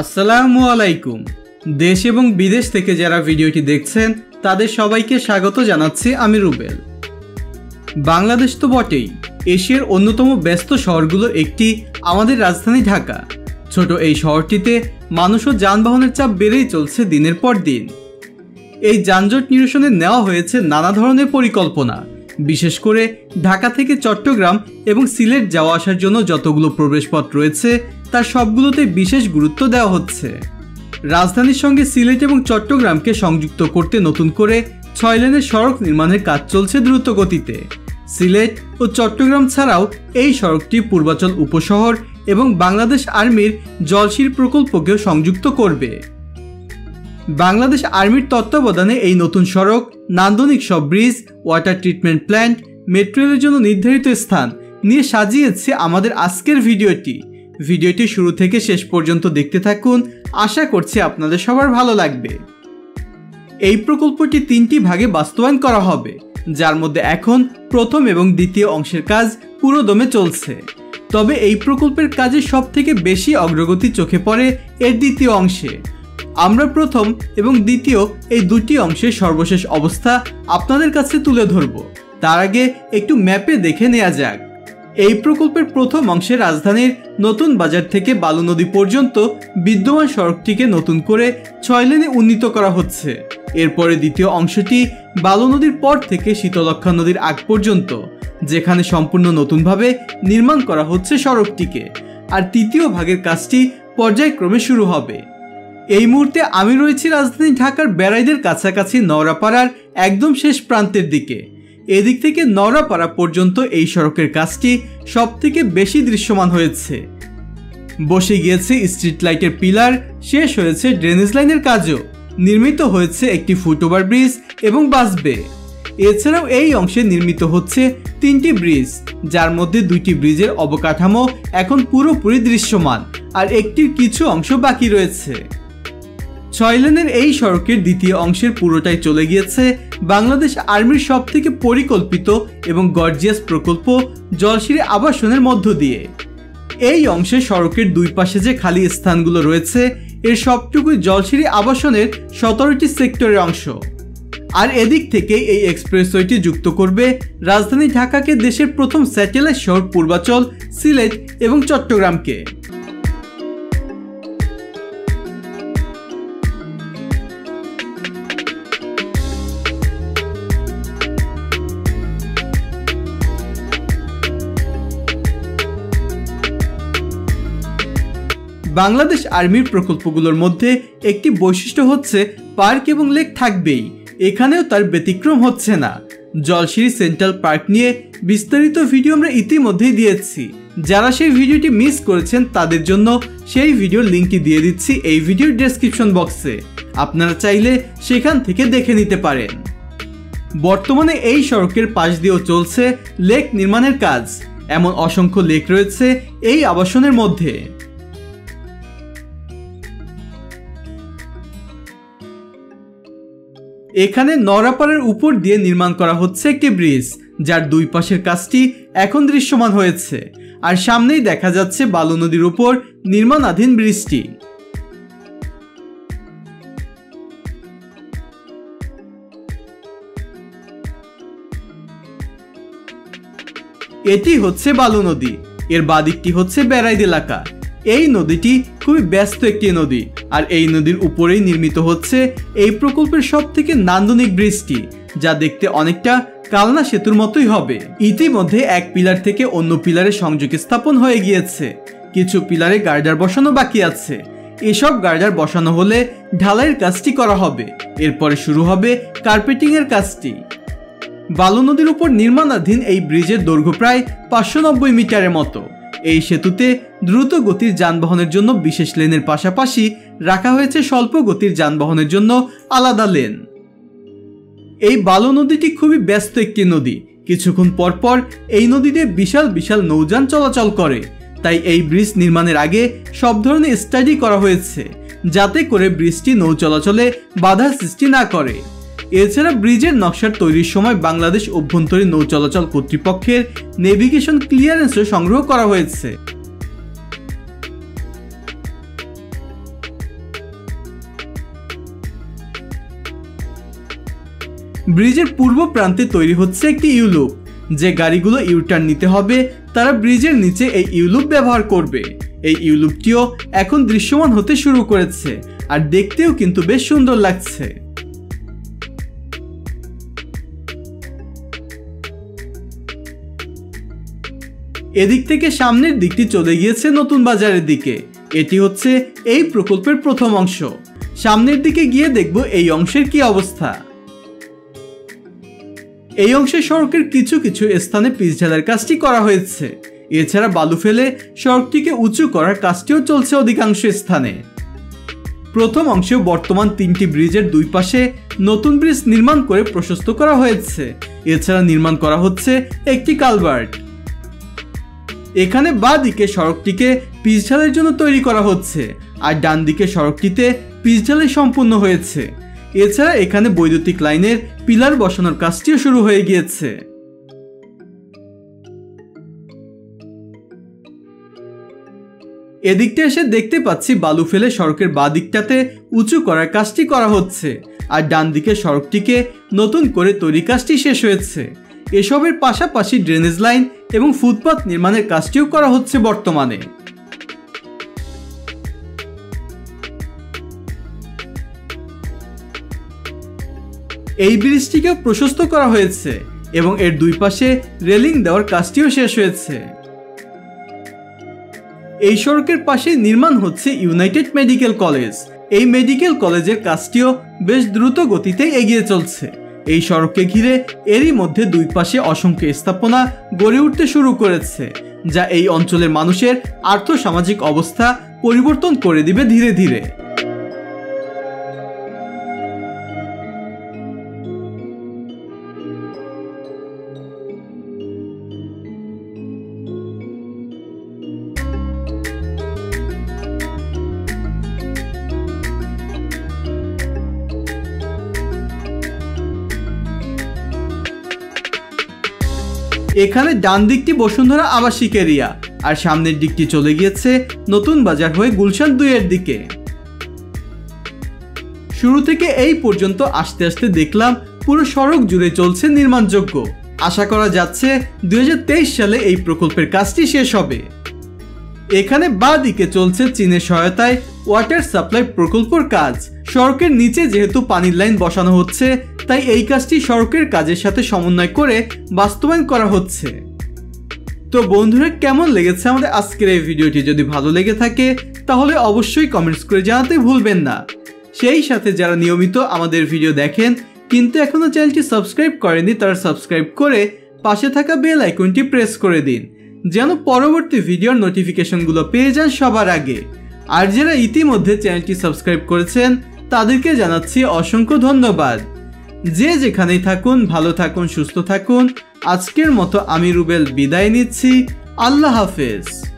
আসসালামু আলাইকুম। দেশ এবং বিদেশ থেকে যারা ভিডিওটি দেখছেন, তাদের সবাইকে স্বাগত জানাচ্ছি আমি রুবেল। বাংলাদেশ তো বটেই, এশিয়ার অন্যতম ব্যস্ত শহরগুলোর একটি, আমাদের রাজধানী ঢাকা। ছোট এই শহরটিতে মানুষ ও যানবাহনের চাপ বেড়েই চলছে দিনের পর দিন। এই যানজট নিরসনে নেওয়া হয়েছে নানা ধরনের পরিকল্পনা, বিশেষ করে ঢাকা থেকে চট্টগ্রাম এবং সিলেট যাওয়া আসার জন্য যতগুলো প্রবেশপথ রয়েছে তার সবগুলোতে বিশেষ গুরুত্ব দেওয়া হচ্ছে। রাজধানীর সঙ্গে সিলেট এবং চট্টগ্রামকে সংযুক্ত করতে নতুন করে ছয় লেনের সড়ক নির্মাণের কাজ চলছে দ্রুত গতিতে সিলেট ও চট্টগ্রাম ছাড়াও এই সড়কটি পূর্বাচল উপশহর এবং বাংলাদেশ আর্মির জলশির প্রকল্পকেও সংযুক্ত করবে। বাংলাদেশ আর্মির তত্ত্বাবধানে এই নতুন সড়ক, নান্দনিক সব ব্রিজ, ওয়াটার ট্রিটমেন্ট প্ল্যান্ট মেট্রোলের জন্য নির্ধারিত স্থান নিয়ে সাজিয়েছে আমাদের আজকের ভিডিওটি। ভিডিওটি শুরু থেকে শেষ পর্যন্ত দেখতে থাকুন। আশা করছি আপনাদের সবার ভালো লাগবে। এই প্রকল্পটি তিনটি ভাগে বাস্তবায়ন করা হবে, যার মধ্যে এখন প্রথম এবং দ্বিতীয় অংশের কাজ পুরোদমে চলছে। তবে এই প্রকল্পের কাজে সব থেকে বেশি অগ্রগতি চোখে পড়ে এর দ্বিতীয় অংশে। আমরা প্রথম এবং দ্বিতীয় এই দুটি অংশের সর্বশেষ অবস্থা আপনাদের কাছে তুলে ধরব। তার আগে একটু ম্যাপে দেখে নেওয়া যাক। এই প্রকল্পের প্রথম অংশে রাজধানীর নতুন বাজার থেকে বালু নদী পর্যন্ত বিদ্যমান সড়কটিকে নতুন করে ছয় লেনে উন্নীত করা হচ্ছে। এরপরে দ্বিতীয় অংশটি বালু নদীর পর থেকে শীতলক্ষা নদীর আগ পর্যন্ত, যেখানে সম্পূর্ণ নতুনভাবে নির্মাণ করা হচ্ছে সড়কটিকে। আর তৃতীয় ভাগের কাজটি পর্যায়ক্রমে শুরু হবে। এই মুহূর্তে আমি রয়েছি রাজধানী ঢাকার বেড়াইদের কাছাকাছি নওরাপাড়ার একদম শেষ প্রান্তের দিকে। এদিক থেকে নওরাপাড়া পর্যন্ত এই সড়কের কাজটি সব থেকে বেশি দৃশ্যমান হয়েছে। বসে গিয়েছে স্ট্রিট লাইটের পিলার, শেষ হয়েছে ড্রেনেজ লাইনের কাজও। নির্মিত হয়েছে একটি ফুটওভার ব্রিজ এবং বাসবে এছাড়াও এই অংশে নির্মিত হচ্ছে তিনটি ব্রিজ, যার মধ্যে দুইটি ব্রিজের অবকাঠামো এখন পুরোপুরি দৃশ্যমান, আর একটির কিছু অংশ বাকি রয়েছে। ছয় লেনের এই সড়কের দ্বিতীয় অংশের পুরোটাই চলে গিয়েছে বাংলাদেশ আর্মির সব থেকে পরিকল্পিত এবং গর্জিয়াস প্রকল্প জলশিরি আবাসনের মধ্য দিয়ে। এই অংশে সড়কের দুই পাশে যে খালি স্থানগুলো রয়েছে, এর সবটুকুই জলশিরি আবাসনের সতেরোটি সেক্টরের অংশ। আর এদিক থেকে এই এক্সপ্রেসওয়েটি যুক্ত করবে রাজধানী ঢাকাকে দেশের প্রথম স্যাটেলাইট শহর পূর্বাচল, সিলেট এবং চট্টগ্রামকে। বাংলাদেশ আর্মির প্রকল্পগুলোর মধ্যে একটি বৈশিষ্ট্য হচ্ছে পার্ক এবং লেক থাকবেই। এখানেও তার ব্যতিক্রম হচ্ছে না। জলশিরি সেন্ট্রাল পার্ক নিয়ে বিস্তারিত ভিডিও আমরা ইতিমধ্যেই দিয়েছি। যারা সেই ভিডিওটি মিস করেছেন, তাদের জন্য সেই ভিডিওর লিঙ্কটি দিয়ে দিচ্ছি এই ভিডিওর ডেসক্রিপশন বক্সে। আপনারা চাইলে সেখান থেকে দেখে নিতে পারেন। বর্তমানে এই সড়কের পাশ দিয়েও চলছে লেক নির্মাণের কাজ। এমন অসংখ্য লেক রয়েছে এই আবাসনের মধ্যে। এখানে নরাপাড়ার উপর দিয়ে নির্মাণ করা হচ্ছে একটি ব্রিজ, যার দুই পাশের কাজটি এখন দৃশ্যমান হয়েছে। আর সামনেই দেখা যাচ্ছে বালু নদীর উপর নির্মাণাধীন ব্রিজটি। এটি হচ্ছে বালু নদী। এর বাদিকটি হচ্ছে বেড়াইদ এলাকা। এই নদীটি খুবই ব্যস্ত একটি নদী, আর এই নদীর উপরেই নির্মিত হচ্ছে এই প্রকল্পের সব থেকে নান্দনিক ব্রিজটি, যা দেখতে অনেকটা কালনা সেতুর মতোই হবে। ইতিমধ্যে এক পিলার থেকে অন্য পিলারে সংযোগ স্থাপন হয়ে গিয়েছে। কিছু পিলারে গার্ডার বসানো বাকি আছে। এসব গার্ডার বসানো হলে ঢালাইয়ের কাজটি করা হবে। এরপরে শুরু হবে কার্পেটিং এর কাজটি। বালু নদীর উপর নির্মাণাধীন এই ব্রিজের দৈর্ঘ্য প্রায় পাঁচশো নব্বই মিটারের মতো। এই সেতুতে দ্রুত গতির যানবাহনের জন্য বিশেষ লেনের পাশাপাশি রাখা হয়েছে স্বল্প গতির যানবাহনের জন্য আলাদা লেন। এই বালু নদীটি খুবই ব্যস্ত একটি নদী। কিছুক্ষণ পরপর এই নদীতে বিশাল বিশাল নৌযান চলাচল করে। তাই এই ব্রিজ নির্মাণের আগে সব ধরনের স্টাডি করা হয়েছে, যাতে করে ব্রিজটি নৌ চলাচলে বাধার সৃষ্টি না করে। এছাড়া ব্রিজের নকশার তৈরির সময় বাংলাদেশ অভ্যন্তরীণ নৌ চলাচল কর্তৃপক্ষের নেভিগেশন ক্লিয়ারেন্সও সংগ্রহ করা হয়েছে। ব্রিজের পূর্ব প্রান্তে তৈরি হচ্ছে একটি ইউলুপ। যে গাড়িগুলো ইউটার্ন নিতে হবে, তারা ব্রিজের নিচে এই ইউলুপ ব্যবহার করবে। এই ইউলুপটিও এখন দৃশ্যমান হতে শুরু করেছে, আর দেখতেও কিন্তু বেশ সুন্দর লাগছে। এদিক থেকে সামনের দিকটি চলে গিয়েছে নতুন বাজারের দিকে। এটি হচ্ছে এই প্রকল্পের প্রথম অংশ। সামনের দিকে গিয়ে দেখব এই অংশের কি অবস্থা। এই অংশে সড়কের কিছু কিছু স্থানে পিচ ঢালার কাজটি করা হয়েছে। এছাড়া বালু ফেলে সড়কটিকে উঁচু করার কাজটিও চলছে অধিকাংশ স্থানে। প্রথম অংশে বর্তমান তিনটি ব্রিজের দুই পাশে নতুন ব্রিজ নির্মাণ করে প্রশস্ত করা হয়েছে। এছাড়া নির্মাণ করা হচ্ছে একটি কালভার্ট। এখানে বা দিকে সড়কটিকে পিচ ঢালের জন্য তৈরি করা হচ্ছে, আর ডান দিকে সড়কটিতে পিচ ঢালাই সম্পূর্ণ হয়েছে। এছাড়া এখানে বৈদ্যুতিক লাইনের পিলার বসানোর কাজটিও শুরু হয়ে গিয়েছে। এদিকটা এসে দেখতে পাচ্ছি বালু ফেলে সড়কের বা দিকটাতে উঁচু করার কাজটি করা হচ্ছে, আর ডান দিকে সড়কটিকে নতুন করে তৈরি কাজটি শেষ হয়েছে। এসবের পাশাপাশি ড্রেনেজ লাইন এবং ফুটপাথ নির্মাণের কাজটিও করা হচ্ছে বর্তমানে। এই ব্রিজটিকেও প্রশস্ত করা হয়েছে এবং এর দুই পাশে রেলিং দেওয়ার কাজটিও শেষ হয়েছে। এই সড়কের পাশে নির্মাণ হচ্ছে ইউনাইটেড মেডিকেল কলেজ এই মেডিকেল কলেজের কাজটিও বেশ দ্রুত গতিতে এগিয়ে চলছে। এই সড়ককে ঘিরে এরই মধ্যে দুই পাশে অসংখ্য স্থাপনা গড়ে উঠতে শুরু করেছে, যা এই অঞ্চলের মানুষের আর্থসামাজিক অবস্থা পরিবর্তন করে দিবে ধীরে ধীরে। এখানে ডান দিকটি বসুন্ধরা আবাসিক এরিয়া আর সামনের দিকটি চলে গিয়েছে নতুন বাজার হয়ে গুলশান দুইয়ের দিকে। শুরু থেকে এই পর্যন্ত আস্তে আস্তে দেখলাম পুরো সড়ক জুড়ে চলছে নির্মাণযোগ্য। আশা করা যাচ্ছে দুই হাজার তেইশ সালে এই প্রকল্পের কাজটি শেষ হবে। এখানে বা দিকে চলছে চীনের সহায়তায় ওয়াটার সাপ্লাই প্রকল্পর কাজ। সড়কের নিচে যেহেতু পানির লাইন বসানো হচ্ছে, তাই এই কাজটি সড়কের কাজের সাথে সমন্বয় করে বাস্তবায়ন করা হচ্ছে। তো বন্ধুরা, কেমন লেগেছে আমাদের আজকের এই ভিডিওটি? যদি ভালো লেগে থাকে, তাহলে অবশ্যই কমেন্টস করে জানাতে ভুলবেন না। সেই সাথে যারা নিয়মিত আমাদের ভিডিও দেখেন, কিন্তু এখনও চ্যানেলটি সাবস্ক্রাইব করেনি তারা সাবস্ক্রাইব করে পাশে থাকা বেল আইকনটি প্রেস করে দিন। যেন পরবর্তী ভিডিওর নোটিফিকেশনগুলো পেয়ে যান সবার আগে। আর যারা ইতিমধ্যে চ্যানেলটি সাবস্ক্রাইব করেছেন, তাদেরকে জানাচ্ছি অসংখ্য ধন্যবাদ। যে যেখানেই থাকুন, ভালো থাকুন, সুস্থ থাকুন, আজকের মতো আমি রুবেল বিদায় নিচ্ছি। আল্লাহ হাফেজ।